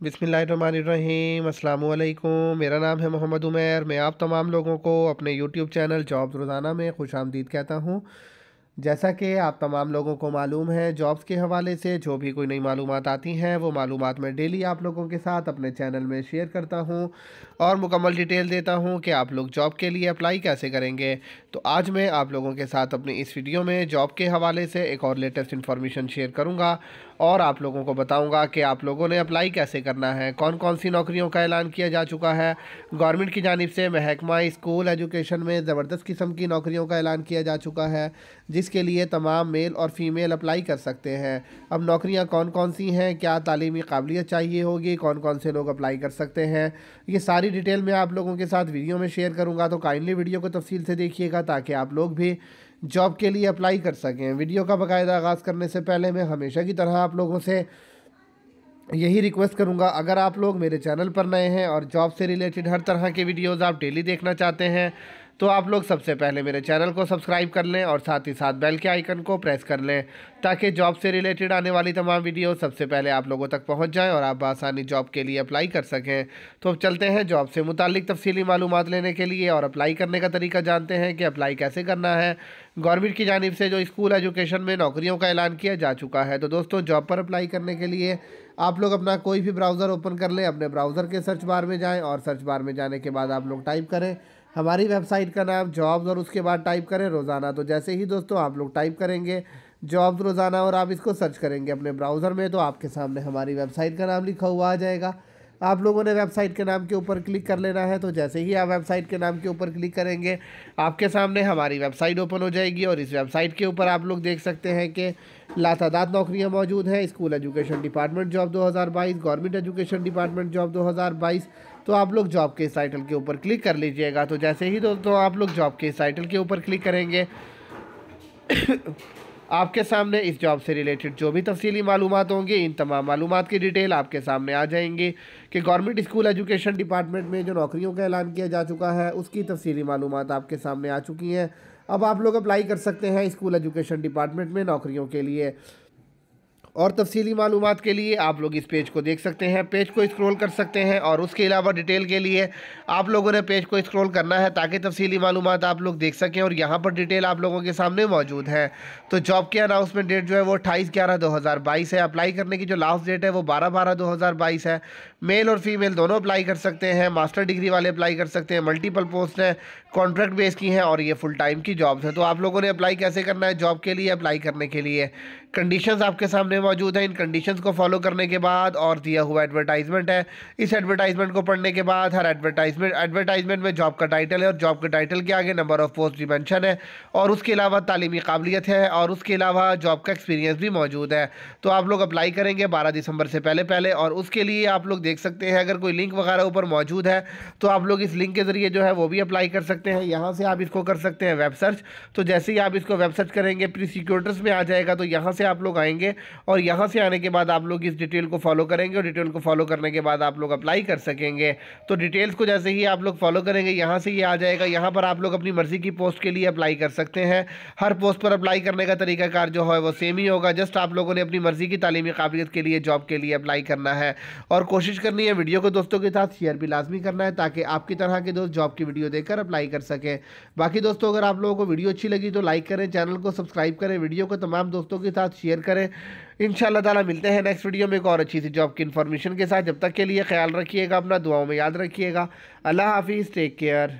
बिसमीम अल्लाम मेरा नाम है मोहम्मद उमैर। मैं आप तमाम लोगों को अपने यूट्यूब चैनल जॉब रोज़ाना में खुश आमदीद कहता हूँ। जैसा कि आप तमाम लोगों को मालूम है, जॉब्स के हवाले से जो भी कोई नई मालूम आती हैं, वो मालूम मैं डेली आप लोगों के साथ अपने चैनल में शेयर करता हूँ और मुकम्मल डिटेल देता हूँ कि आप लोग जॉब के लिए अप्लाई कैसे करेंगे। तो आज मैं आप लोगों के साथ अपनी इस वीडियो में जॉब के हवाले से एक और लेटेस्ट इन्फॉर्मेशन शेयर करूँगा और आप लोगों को बताऊँगा कि आप लोगों ने अप्लाई कैसे करना है कौन कौन सी नौकरियों का ऐलान किया जा चुका है। गवर्नमेंट की जानब से महकमा स्कूल एजुकेशन में ज़बरदस्त किस्म की नौकरियों का ऐलान किया जा चुका है जिसके लिए तमाम मेल और फीमेल अप्लाई कर सकते हैं। अब नौकरियाँ कौन कौन सी हैं? क्या तालीमी काबिलियत चाहिए होगी? कौन कौन से लोग अप्लाई कर सकते हैं? ये सारी डिटेल मैं आप लोगों के साथ वीडियो में शेयर करूँगा तो काइंडली वीडियो को तफसील से देखिएगा ताकि आप लोग भी जॉब के लिए अप्लाई कर सकें। वीडियो का बाकायदा आगाज़ करने से पहले मैं हमेशा की तरह आप लोगों से यही रिक्वेस्ट करूँगा, अगर आप लोग मेरे चैनल पर नए हैं और जॉब से रिलेटेड हर तरह के वीडियोज़ आप डेली देखना चाहते हैं तो आप लोग सबसे पहले मेरे चैनल को सब्सक्राइब कर लें और साथ ही साथ बेल के आइकन को प्रेस कर लें ताकि जॉब से रिलेटेड आने वाली तमाम वीडियो सबसे पहले आप लोगों तक पहुँच जाएँ और आप आसानी जॉब के लिए अप्लाई कर सकें। तो अब चलते हैं जॉब से मुतालिक तफसीली मालूम लेने के लिए और अप्लाई करने का तरीका जानते हैं कि अप्लाई कैसे करना है। गवर्नमेंट की जानब से जो स्कूल एजुकेशन में नौकरियों का ऐलान किया जा चुका है तो दोस्तों जॉब पर अप्लाई करने के लिए आप लोग अपना कोई भी ब्राउज़र ओपन कर लें, अपने ब्राउज़र के सर्च बार में जाएँ और सर्च बार में जाने के बाद आप लोग टाइप करें हमारी वेबसाइट का नाम जॉब्स और उसके बाद टाइप करें रोज़ाना। तो जैसे ही दोस्तों आप लोग टाइप करेंगे जॉब्स रोज़ाना और आप इसको सर्च करेंगे अपने ब्राउज़र में तो आपके सामने हमारी वेबसाइट का नाम लिखा हुआ आ जाएगा। आप लोगों ने वेबसाइट के नाम के ऊपर क्लिक कर लेना है तो जैसे ही आप वेबसाइट के नाम के ऊपर क्लिक करेंगे, आपके सामने हमारी वेबसाइट ओपन हो जाएगी और इस वेबसाइट के ऊपर आप लोग देख सकते हैं कि लातादाद नौकरियाँ मौजूद हैं, school education department job 2022 government education department job 2022 तो आप लोग जॉब के इस टाइटल के ऊपर क्लिक कर लीजिएगा। तो जैसे ही दोस्तों आप लोग जॉब के इस टाइटल के ऊपर क्लिक करेंगे, आपके सामने इस जॉब से रिलेटेड जो भी तफसीली मालूम होंगे, इन तमाम मालूम की डिटेल आपके सामने आ जाएँगी कि गवर्नमेंट स्कूल एजुकेशन डिपार्टमेंट में जो नौकरियों का ऐलान किया जा चुका है, उसकी तफसीली मालूम आपके सामने आ चुकी हैं। अब आप लोग अप्लाई कर सकते हैं स्कूल एजुकेशन डिपार्टमेंट में नौकरियों के लिए। और तफसीली मालूम के लिए आप लोग इस पेज को देख सकते हैं, पेज को स्क्रॉल कर सकते हैं और उसके अलावा डिटेल के लिए आप लोगों ने पेज को स्क्रॉल करना है ताकि तफसीली मालूम आप लोग देख सकें और यहाँ पर डिटेल आप लोगों के सामने मौजूद है। तो जॉब की अनाउंसमेंट डेट जो है वो अट्ठाईस ग्यारह दो हज़ार बाईस है। अप्लाई करने की जो लास्ट डेट है वो बारह बारह दो हज़ार बाईस है। मेल और फीमेल दोनों अप्लाई कर सकते हैं मास्टर डिग्री वाले अप्लाई कर सकते हैं मल्टीपल पोस्ट हैं कॉन्ट्रैक्ट बेस की हैं और ये फुल टाइम की जॉब्स है। तो आप लोगों ने अप्लाई कैसे करना है? जॉब के लिए अप्लाई करने के लिए। कंडीशंस आपके सामने मौजूद है। इन कंडीशंस को फॉलो करने के बाद और दिया हुआ एडवर्टाइजमेंट है। इस एडवर्टाइजमेंट को पढ़ने के बाद हर एडवर्टाइजमेंट एडवर्टाइजमेंट में जॉब का टाइटल है और जॉब के टाइटल के आगे नंबर ऑफ़ पोस्ट भी मैंशन है। और उसके अलावा तालीमी काबिलियत है और उसके अलावा जॉब का एक्सपीरियंस भी मौजूद है। तो आप लोग अप्लाई करेंगे बारह दिसंबर से पहले पहले और उसके लिए आप लोग देख सकते हैं, अगर कोई लिंक वगैरह ऊपर मौजूद है तो आप लोग इस लिंक के ज़रिए जो है वो भी अप्लाई कर सकते हैं। यहाँ से आप इसको कर सकते हैं वेब सर्च तो जैसे ही आप इसको वेब सर्च करेंगे प्री सिक्योरिटर्स में आ जाएगा तो यहाँ से आप लोग आएँगे और यहाँ से आने के बाद आप लोग इस डिटेल को फॉलो करेंगे और डिटेल को फॉलो करने के बाद आप लोग अप्लाई कर सकेंगे। तो डिटेल्स को जैसे ही आप लोग फॉलो करेंगे, यहाँ से ये आ जाएगा। यहाँ पर आप लोग अपनी मर्ज़ी की पोस्ट के लिए अप्लाई कर सकते हैं। हर पोस्ट पर अप्लाई करने का तरीकाकार जो है वो सेम ही होगा। जस्ट आप लोगों ने अपनी मर्ज़ी की तालीमी काबिलियत के लिए जॉब के लिए अप्लाई करना है। और कोशिश करनी है वीडियो को दोस्तों के साथ शेयर भी लाजमी करना है ताकि आपकी तरह के दोस्त जॉब की वीडियो देखकर अप्लाई कर सकें। बाकी दोस्तों, अगर आप लोगों को वीडियो अच्छी लगी तो लाइक करें चैनल को सब्सक्राइब करें वीडियो को तमाम दोस्तों के साथ शेयर करें। इन ताला मिलते हैं नेक्स्ट वीडियो में एक और अच्छी सी जॉब की इन्फॉर्मेशन के साथ। जब तक के लिए ख्याल रखिएगा, अपना दुआओं में याद रखिएगा। अल्लाह हाफिज़ टेक केयर